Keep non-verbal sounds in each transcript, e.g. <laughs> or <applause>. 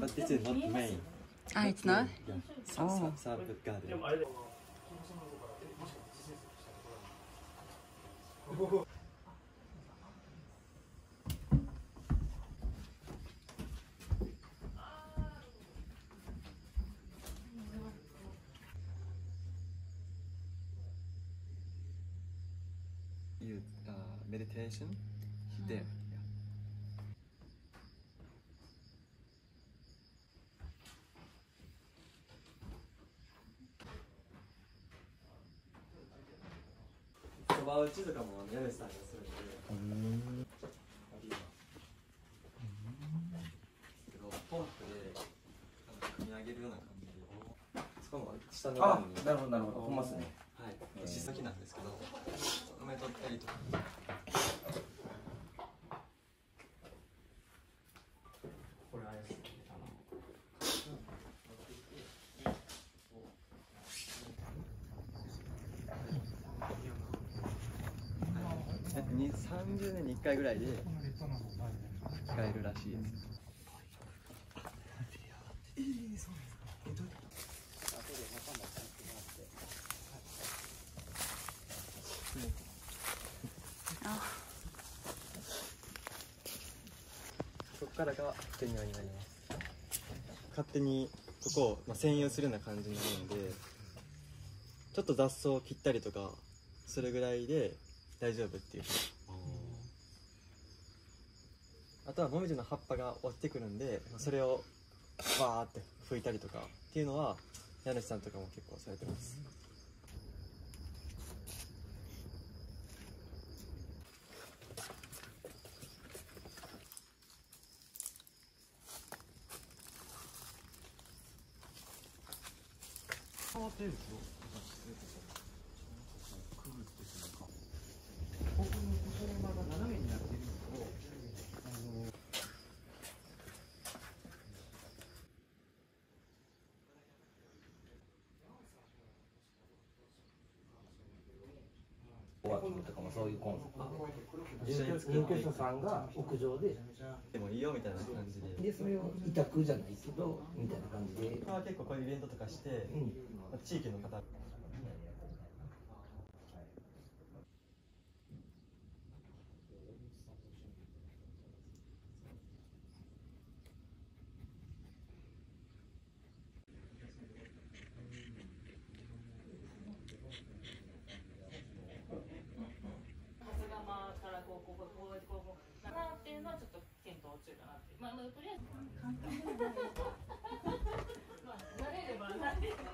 But this is not main. Ah, it's not? Yeah. Oh. You uh, meditation そば打ちとかも家主さんがするんで。けどポンプであの組み上げるような感じで、そこも下のあ。なるほどなるほどほんまっすねはい。石先なんですけど、埋めとったりとか。これあれですね。あの。はいに30年に1回ぐらいで使えるらしいです。そこからが専用になります。勝手にここを、まあ、占有するような感じになるので、ちょっと雑草を切ったりとかするぐらいで大丈夫っていう。あとはもみじの葉っぱが落ちてくるんで、それをわーって拭いたりとかっていうのは家主さんとかも結構されてます。変わってるでしょ？ワーキングとかもそういうコンセプトで。入居者さんが屋上で。でもいいよみたいな感じで。でそれを委託じゃないけどみたいな感じで、まあ結構こういうイベントとかして、うん、まあ地域の方春日間からこうこここうこうこうかなっていうのはちょっと検討中かなって。まあまあとりあえず。まあ慣れれば慣れれば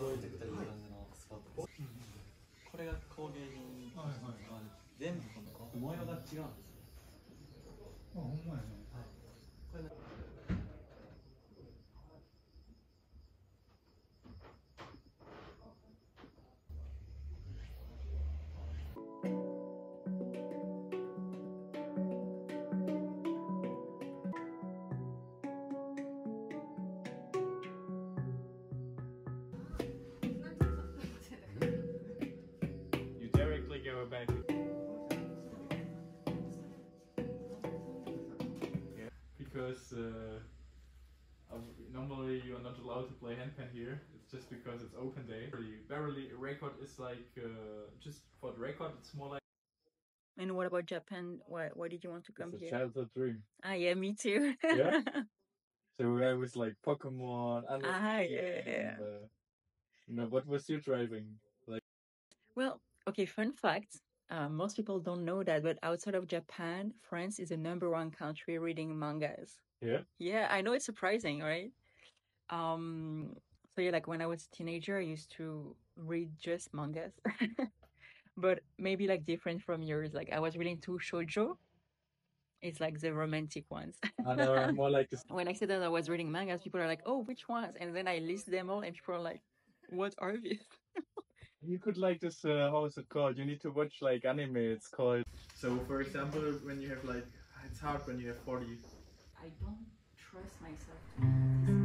プロジェクトい。う感じのスポットです。これが工芸品、全部この模様が違うんです because uh, normally you are not allowed to play handpan here. It's just because it's open day. Barely, barely a record is like uh, just for the record. It's more like And what about Japan? Why why did you want to come It's a here? childhood dream. Ah, yeah, me too. Yeah? <laughs> So I was like Pokemon. and Ah, yeah, yeah. and, uh, you know, what was you driving? Like? Well, okay, fun fact. Uh, most people don't know that, but outside of Japan, France is the number one country reading mangas. Yeah? Yeah, I know it's surprising, right? Um, so yeah, like when I was a teenager, I used to read just mangas, <laughs> but maybe like different from yours. Like I was reading to shoujo. It's like the romantic ones. I know I'm more like this. <laughs> when I said that I was reading mangas, people are like, "Oh, which ones?" And then I list them all, and people are like, "What are these?" <laughs> You could like this. Uh, how is it called? You need to watch like anime. It's called. So, for example, when you have like, it's hard when you have forty I don't trust myself to